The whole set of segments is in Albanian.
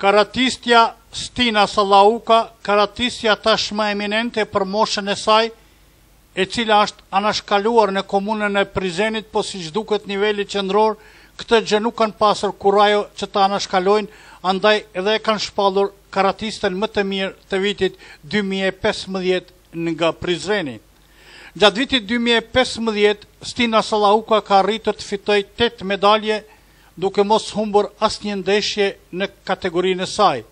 Karatistja Stina Sallauka, karatistja tashmë eminente për moshën e saj, e cila është anashkaluar në komunën e Prizrenit, po siç duket nivelit qendror këtë gjë nuk kanë pasur kurajo që ta anashkalojnë, andaj dhe e kanë shpallur karatisten më të mirë të vitit dy mijë e pesëmbëdhjetë nga Prizreni. Gjatë vitit dy mijë e pesëmbëdhjetë, Stina Sallauka ka arritur të fitojë tetë medalje Duke mos humbur asnjë ndeshje në kategorinë e saj,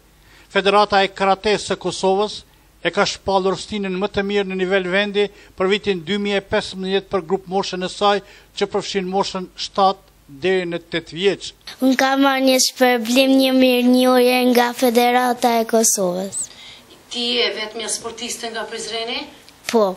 Federata e Karatesë së Kosovës e ka shpallur Stinën më të mirë në nivel vendi për vitin dy mijë e pesëmbëdhjetë për grupmoshën e saj që përfshin moshën shtatë deri në tetë vjeç. Unë kam marrë një shpërblim, një mirënjohje nga Federata e Kosovës. Ti je e vetmja sportiste nga Prizreni? Po.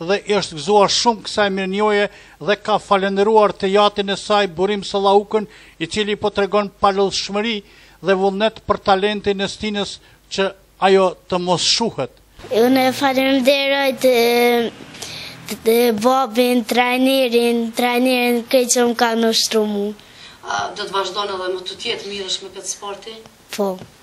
dhe i është gëzuar shumë kësaj mirënjohje dhe ka falënderuar të jatin e saj Burim Sallaukën, i cili po tregon palodhshmëri dhe vullnet për talentin e Stinës që ajo të mos shuhet. Unë falenderoj të të babin, trajnerin, trajnerin këtë që më ka ushtru mu. A do të vazhdosh edhe më tutje të merresh me këtë sport? Po.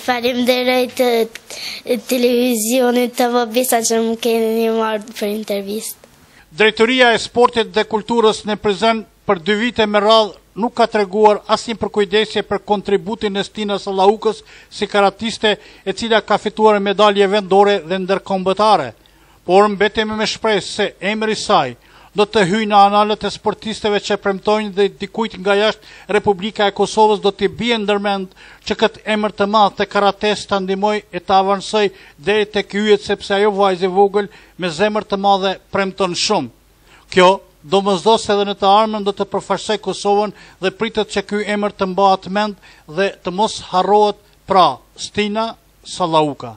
Faleminderit Televizionit TV Besa që më keni marrë për intervistë. Drejtoria e Sportit dhe Kulturës në Prizren për dy vite me radhë nuk ka treguar asnjë përkujdesje për kontributin e Stina Sallaukës si karatiste, e cila ka fituar medalje vendore dhe ndërkombëtare. por mbetemi me shpresë se emri i saj do të hyjë në analet e sportisteve që premtojnë dhe dikujt nga jashtë Republika e Kosovës do t'i bie ndërmend që këtë emër të madh të karatesë ta ndihmojë e ta avansojë deri tek yjet sepse ajo vajzë e vogël me zemër të madhe premton shumë. Kjo domosdoshme se edhe në të ardhmen do të përfaqësojë Kosovën dhe pritet që ky emër të mbahet mend dhe të mos harrohet pra Stina Sallauka.